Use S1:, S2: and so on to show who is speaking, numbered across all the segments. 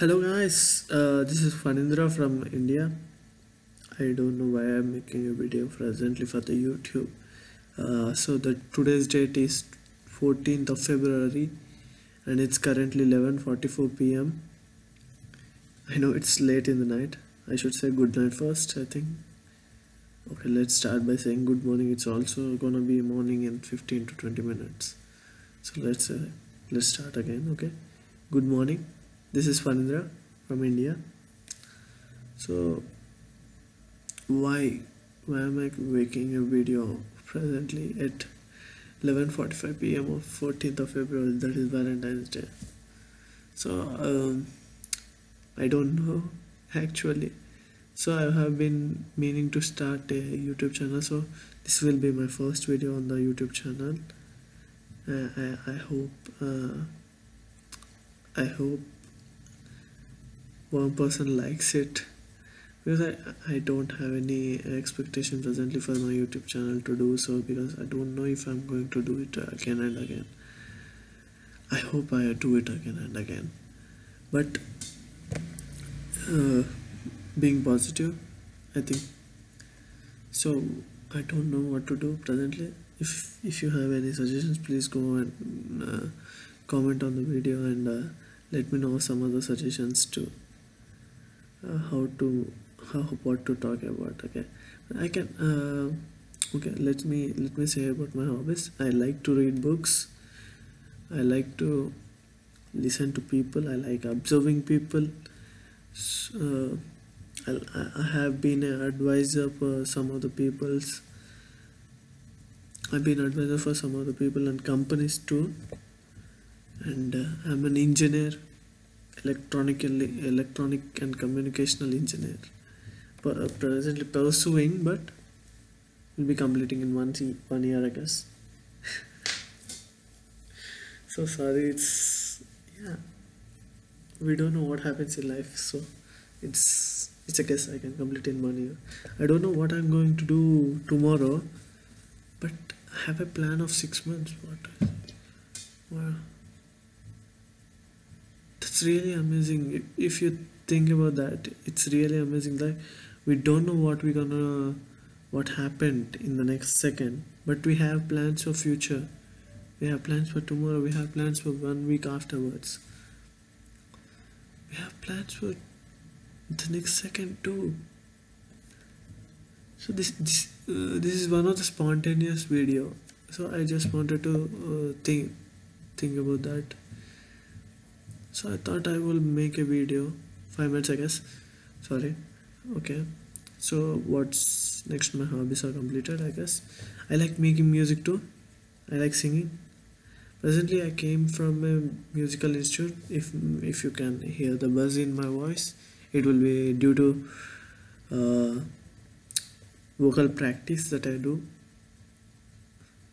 S1: Hello guys, uh, this is Phanindhra from India. I don't know why I'm making a video presently for the YouTube. Uh, so the today's date is 14th of February and it's currently 11:44 p.m. I know it's late in the night. I should say good night first, I think. Okay, let's start by saying good morning. It's also gonna be morning in 15 to 20 minutes. So let's uh, let's start again, okay? Good morning. This is Phanindhra from India. So why why am I making a video presently at 11:45 p.m. of 14th of February? That is Valentine's Day. So um, I don't know actually. So I have been meaning to start a YouTube channel. So this will be my first video on the YouTube channel. Uh, I I hope uh, I hope one person likes it because I, I don't have any expectation presently for my YouTube channel to do so because I don't know if I'm going to do it again and again. I hope I do it again and again. But uh, being positive, I think. So I don't know what to do presently. If if you have any suggestions, please go and uh, comment on the video and uh, let me know some other suggestions too uh, how to how what to talk about okay? I can uh, okay let me let me say about my hobbies. I like to read books. I like to listen to people. I like observing people. Uh, I, I have been an advisor for some of the people's. I've been advisor for some of the people and companies too. And uh, i'm an engineer electronically electronic and communicational engineer. Uh, presently pursuing but will be completing in one one year i guess. So sorry it's yeah. We don't know what happens in life so it's it's a guess i can complete in one year. I don't know what i'm going to do tomorrow but i have a plan of six months what? Wow that's really amazing. If you think about that it's really amazing. That we don't know what we're gonna what happened in the next second but we have plans for future. We have plans for tomorrow. We have plans for one week afterwards. We have plans for the next second too. So this this, uh, this is one of the spontaneous video. So i just wanted to uh, think think about that so I thought I will make a video. Five minutes I guess. Sorry. Okay. So what's next? My hobbies are completed I guess. I like making music too. I like singing. Presently I came from a musical institute. If if you can hear the buzz in my voice it will be due to uh, vocal practice that I do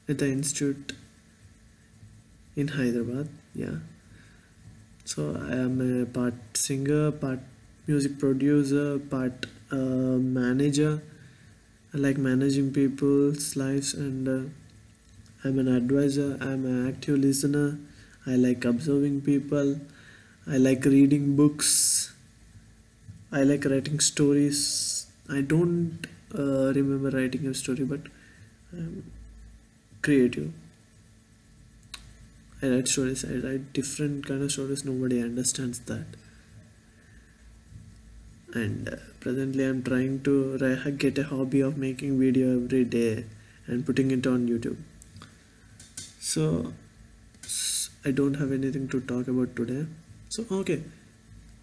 S1: at the institute in Hyderabad. Yeah so i am a part singer part music producer part uh, manager. I like managing people's lives and uh, i'm an advisor i'm an active listener. I like observing people. I like reading books. I like writing stories. I don't uh, remember writing a story but i'm creative I write stories. I write different kind of stories. Nobody understands that. And uh, presently, I'm trying to get a hobby of making video every day and putting it on YouTube. So I don't have anything to talk about today. So okay,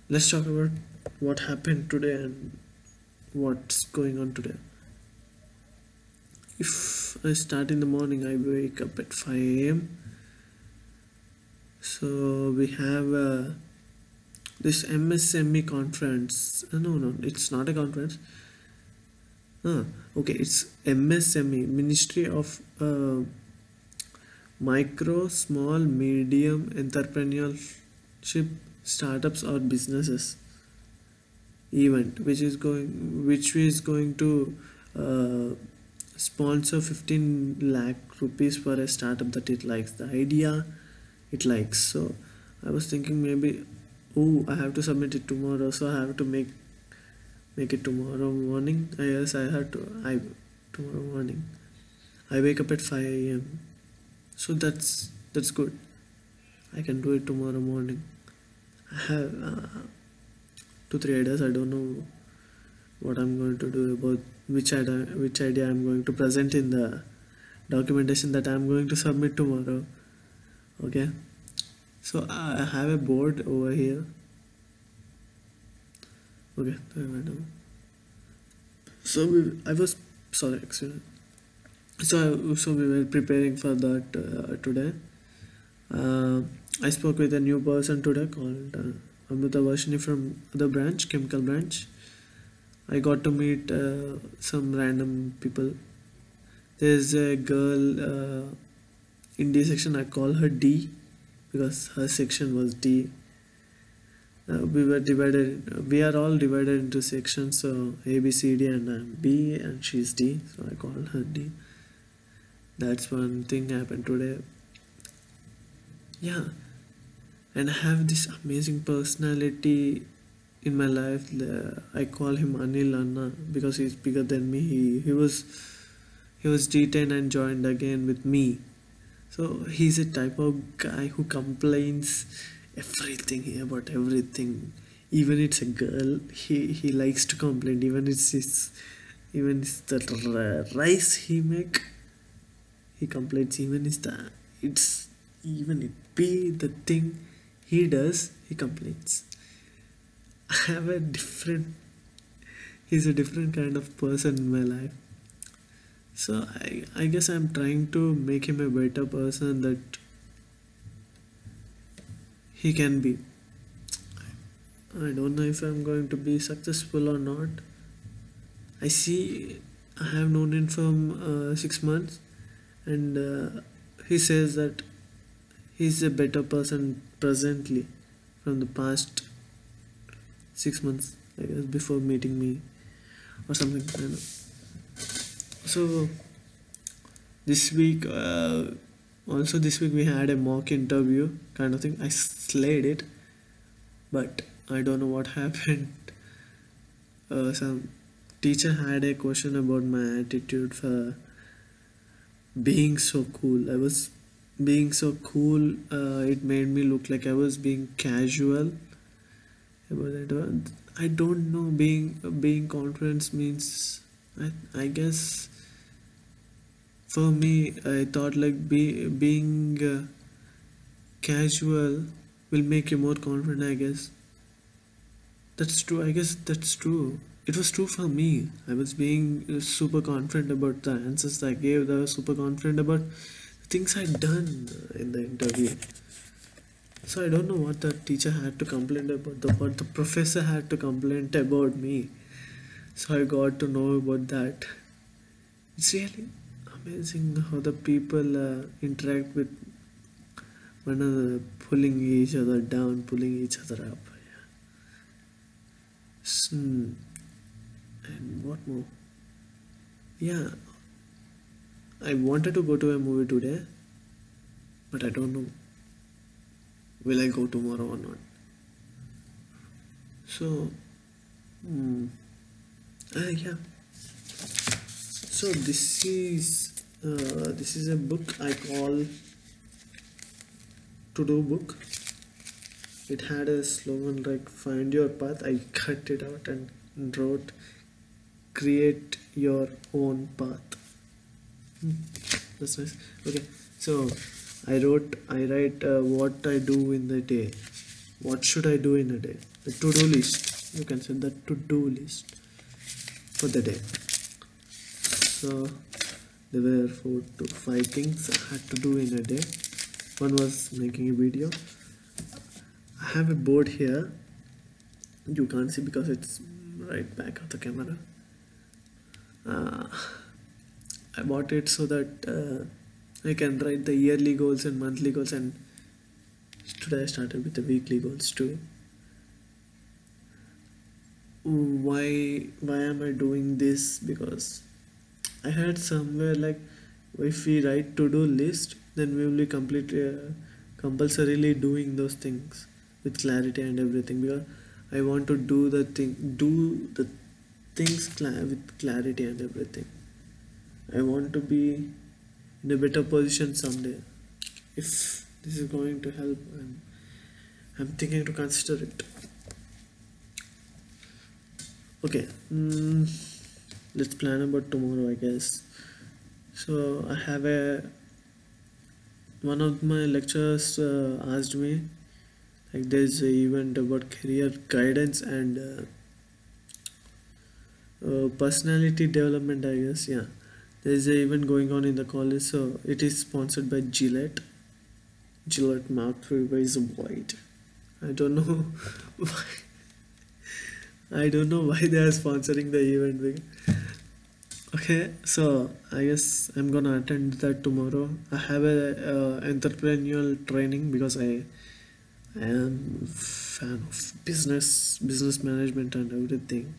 S1: let's talk about what happened today and what's going on today. If I start in the morning, I wake up at 5 a.m so we have uh, this MSME conference. Uh, no no it's not a conference. Uh, okay it's MSME Ministry of uh, Micro Small Medium Entrepreneurship Startups or Businesses event which is going which is going to uh, sponsor 15 lakh rupees for a startup that it likes. The idea it likes. So i was thinking maybe oh I have to submit it tomorrow so I have to make make it tomorrow morning. I guess I had to I tomorrow morning. I wake up at 5 a.m so that's that's good. I can do it tomorrow morning. I have uh, two three ideas. I don't know what I'm going to do about which idea which idea I'm going to present in the documentation that I'm going to submit tomorrow okay? So I have a board over here. Okay so we, I was sorry excuse so so we were preparing for that uh, today. Uh, I spoke with a new person today called uh, Amrita Vashni from the branch chemical branch. I got to meet uh, some random people. There's a girl uh, in D section I call her D because her section was D. Uh, we were divided we are all divided into sections so A B C D and I'm B and she's D so I call her D. That's one thing happened today. Yeah. And I have this amazing personality in my life. I call him Anil Anna because he's bigger than me. He, he was he was detained and joined again with me so he's a type of guy who complains everything about everything. Even it's a girl he he likes to complain. Even it's his even it's the rice he make he complains. Even it's the it's even it be the thing he does he complains. I have a different he's a different kind of person in my life so i i guess i'm trying to make him a better person that he can be i don't know if i'm going to be successful or not i see i have known him from uh, 6 months and uh, he says that he's a better person presently from the past six months I guess before meeting me or something I know. So this week uh, also this week we had a mock interview kind of thing. I slayed it but I don't know what happened. Uh, some teacher had a question about my attitude for being so cool. I was being so cool uh, it made me look like i was being casual i don't know being being confidence means i, I guess for me i thought like be, being uh, casual will make you more confident i guess that's true i guess that's true it was true for me. I was being uh, super confident about the answers I gave. I was super confident about things I'd done in the interview. So I don't know what the teacher had to complain about, the, what the professor had to complain about me. So I got to know about that. It's really amazing how the people uh, interact with one another, pulling each other down, pulling each other up. Yeah. Hmm. And what more? Yeah. I wanted to go to a movie today but I don't know. Will I go tomorrow or not? So mm, uh, yeah. So this is uh, this is a book I call to do book. It had a slogan like find your path. I cut it out and wrote create your own path. Hmm. that's nice. Okay. So i wrote i write uh, what i do in the day. What should i do in a day? The to-do list. You can say the to-do list for the day. So there were four to five things i had to do in a day. One was making a video. I have a board here. You can't see because it's right back of the camera. Uh, I bought it so that uh, I can write the yearly goals and monthly goals and today I started with the weekly goals too. Why why am I doing this? Because I heard somewhere like if we write to do list then we will be completely uh, compulsorily doing those things with clarity and everything because I want to do the thing do the things cla- with clarity and everything. I want to be in a better position someday. If this is going to help, I'm, I'm thinking to consider it. Okay, mm, let's plan about tomorrow, I guess. So I have a one of my lecturers uh, asked me like there's a event about career guidance and uh, uh, personality development i guess yeah. There's a event going on in the college so it is sponsored by gillette. Gillette mouth is white. I don't know why. I don't know why they are sponsoring the event okay so i guess i'm gonna attend that tomorrow. I have a uh, entrepreneurial training because i i am fan of business business management and everything.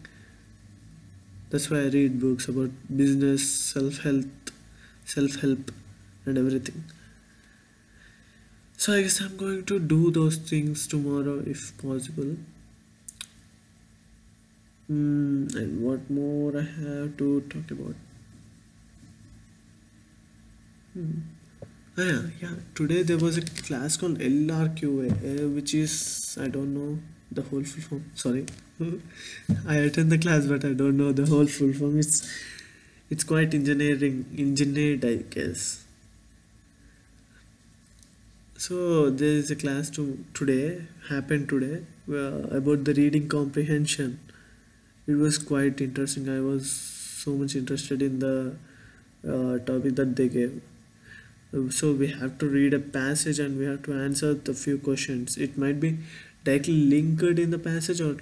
S1: That's why i read books about business self-help self-help and everything. So i guess i'm going to do those things tomorrow if possible Mm, and what more I have to talk about? Hmm. Ah, yeah, yeah. Today there was a class called LRQA, uh, which is I don't know the whole full form. Sorry, I attend the class, but I don't know the whole full form. It's it's quite engineering, engineered, I guess. So there is a class to today happened today uh, about the reading comprehension it was quite interesting. I was so much interested in the uh, topic that they gave. So we have to read a passage and we have to answer the few questions. It might be directly linked in the passage or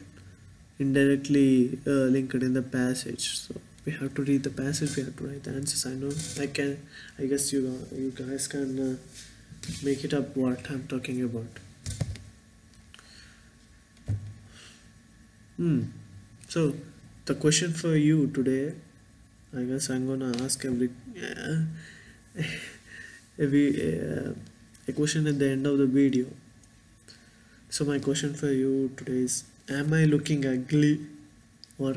S1: indirectly uh, linked in the passage. So we have to read the passage we have to write the answers. I know i can i guess you you guys can uh, make it up what i'm talking about. Hmm so the question for you today, I guess I'm gonna ask every uh, every uh, a question at the end of the video. So my question for you today is: Am I looking ugly, or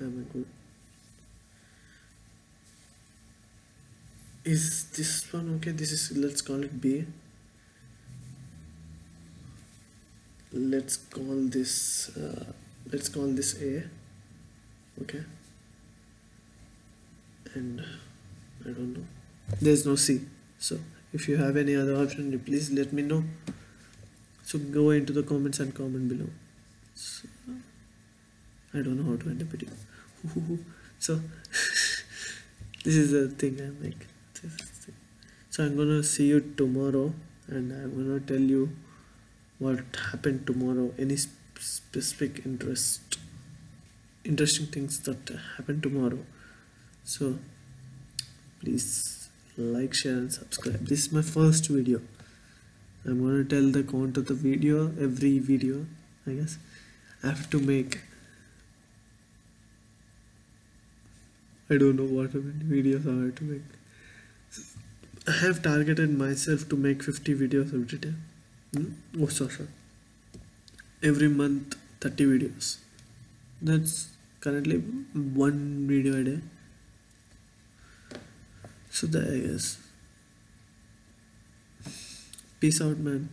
S1: am I good? Is this one okay? This is let's call it B. Let's call this. Uh, let's call this a. Okay. And I don't know. There's no C. So if you have any other option please let me know. So go into the comments and comment below. So, I don't know how to a video so this is the thing I'm like so I'm gonna see you tomorrow and I'm gonna tell you what happened tomorrow. Any specific interest interesting things that happen tomorrow. So please like share and subscribe. This is my first video. I'm to tell the count of the video every video i guess. I have to make i don't know what videos i have to make. I have targeted myself to make 50 videos every day. Hmm? oh sorry, sorry every month 30 videos. That's currently one video a day. So there peace out man